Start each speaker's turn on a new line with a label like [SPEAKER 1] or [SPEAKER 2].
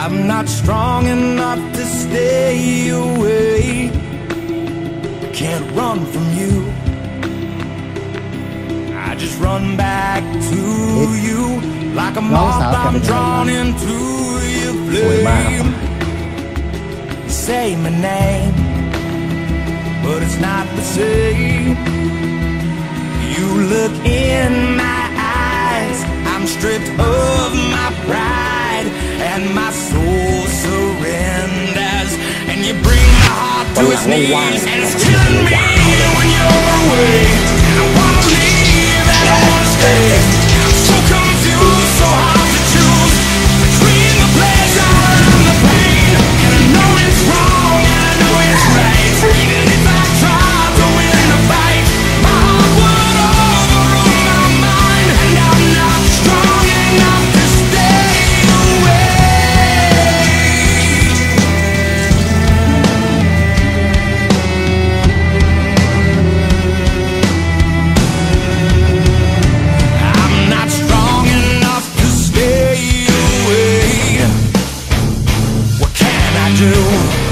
[SPEAKER 1] I'm not strong enough to stay away. I can't run from you. I just run back to you like a moth I'm drawn into your flame. You say my name, but it's not the same. You look in my eyes. I'm stripped of my pride and my. To its knees, and it's killing me when you're away. I do.